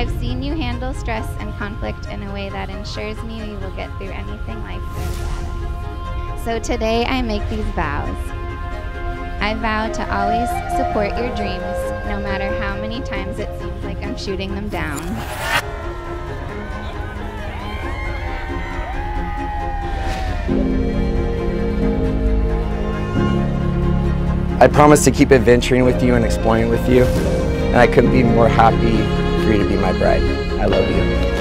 I've seen you handle stress and conflict in a way that ensures me we will get through anything life throws at us. So today I make these vows. I vow to always support your dreams, no matter how many times it seems like I'm shooting them down. I promise to keep adventuring with you and exploring with you, and I couldn't be more happy you to be my bride. I love you.